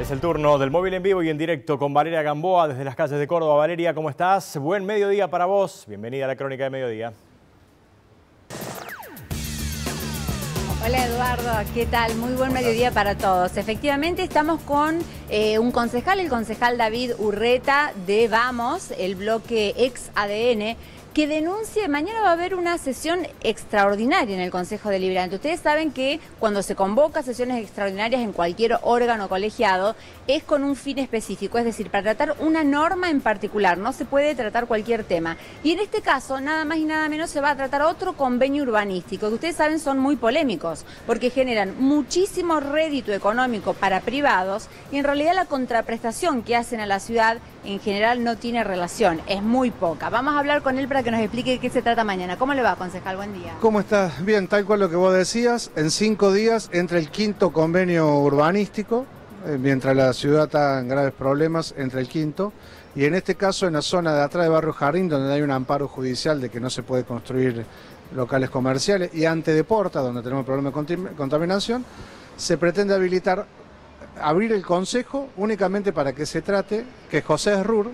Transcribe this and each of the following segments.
Es el turno del móvil en vivo y en directo con Valeria Gamboa desde las calles de Córdoba. Valeria, ¿cómo estás? Buen mediodía para vos. Bienvenida a la Crónica de Mediodía. Hola Eduardo, ¿qué tal? Muy buen mediodía para todos. Efectivamente estamos con eh, un concejal, el concejal David Urreta de Vamos, el bloque ex ADN que denuncie, mañana va a haber una sesión extraordinaria en el Consejo Deliberante. Ustedes saben que cuando se convoca sesiones extraordinarias en cualquier órgano colegiado es con un fin específico, es decir, para tratar una norma en particular, no se puede tratar cualquier tema. Y en este caso, nada más y nada menos, se va a tratar otro convenio urbanístico, que ustedes saben son muy polémicos, porque generan muchísimo rédito económico para privados y en realidad la contraprestación que hacen a la ciudad en general no tiene relación, es muy poca. Vamos a hablar con él para que nos explique qué se trata mañana. ¿Cómo le va, concejal? Buen día. ¿Cómo estás? Bien, tal cual lo que vos decías, en cinco días entra el quinto convenio urbanístico, eh, mientras la ciudad está en graves problemas, entra el quinto, y en este caso en la zona de atrás de Barrio Jardín, donde hay un amparo judicial de que no se puede construir locales comerciales, y ante de Porta, donde tenemos problemas de contaminación, se pretende habilitar abrir el consejo únicamente para que se trate que José Rur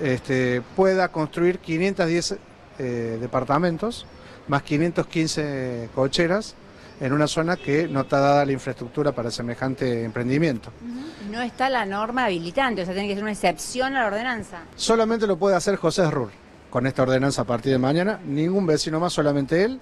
este, pueda construir 510 eh, departamentos más 515 cocheras en una zona que no está dada la infraestructura para semejante emprendimiento. No está la norma habilitante, o sea, tiene que ser una excepción a la ordenanza. Solamente lo puede hacer José Rur con esta ordenanza a partir de mañana, ningún vecino más, solamente él,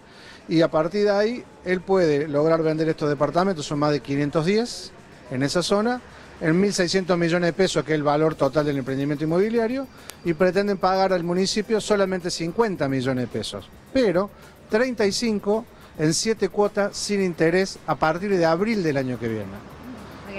y a partir de ahí él puede lograr vender estos departamentos, son más de 510 en esa zona, en 1.600 millones de pesos, que es el valor total del emprendimiento inmobiliario, y pretenden pagar al municipio solamente 50 millones de pesos, pero 35 en 7 cuotas sin interés a partir de abril del año que viene.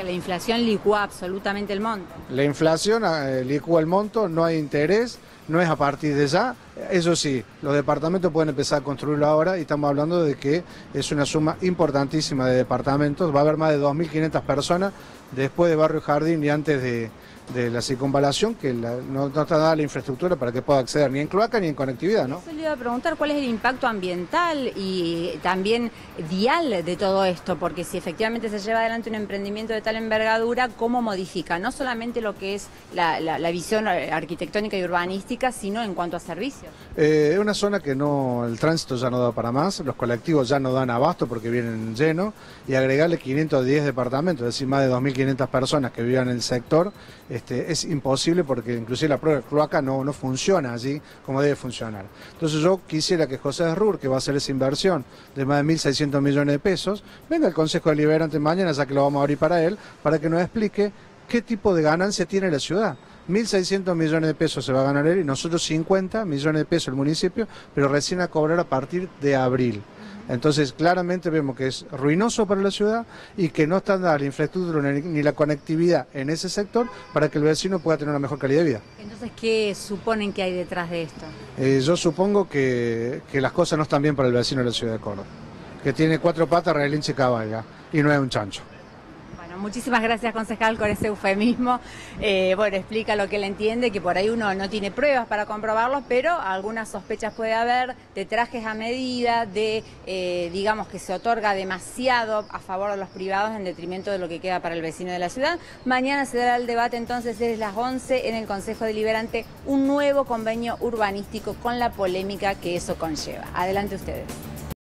la inflación licúa absolutamente el monto. La inflación eh, licúa el monto, no hay interés, no es a partir de ya. Eso sí, los departamentos pueden empezar a construirlo ahora y estamos hablando de que es una suma importantísima de departamentos. Va a haber más de 2.500 personas después de Barrio Jardín y antes de, la circunvalación que no, está dada la infraestructura para que pueda acceder ni en cloaca ni en conectividad, ¿no? Yo le iba a preguntar cuál es el impacto ambiental y también vial de todo esto, porque si efectivamente se lleva adelante un emprendimiento de tal envergadura, ¿cómo modifica? No solamente lo que es la, visión arquitectónica y urbanística, sino en cuanto a servicios. Eh, es una zona que no, el tránsito ya no da para más, los colectivos ya no dan abasto porque vienen llenos, y agregarle 510 departamentos, es decir, más de 2.500 personas que vivan en el sector, este, es imposible porque inclusive la prueba de cloaca no, no funciona allí como debe funcionar. Entonces yo quisiera que José Rur, que va a hacer esa inversión de más de 1.600 millones de pesos, venga al Consejo Deliberante mañana, ya que lo vamos a abrir para él, para que nos explique qué tipo de ganancia tiene la ciudad. 1.600 millones de pesos se va a ganar él y nosotros 50 millones de pesos el municipio, pero recién a cobrar a partir de abril. Entonces, claramente vemos que es ruinoso para la ciudad y que no está dando la infraestructura ni la conectividad en ese sector para que el vecino pueda tener una mejor calidad de vida. Entonces, ¿qué suponen que hay detrás de esto? Eh, yo supongo que, que, las cosas no están bien para el vecino de la ciudad de Córdoba, que tiene cuatro patas, relinche y cabalga, y no es un chancho muchísimas gracias concejal por ese eufemismo. Eh, bueno, explica lo que él entiende, que por ahí uno no tiene pruebas para comprobarlo, pero algunas sospechas puede haber de trajes a medida, de, eh, digamos, que se otorga demasiado a favor de los privados en detrimento de lo que queda para el vecino de la ciudad. Mañana se dará el debate entonces desde las 11 en el Consejo Deliberante un nuevo convenio urbanístico con la polémica que eso conlleva. Adelante ustedes.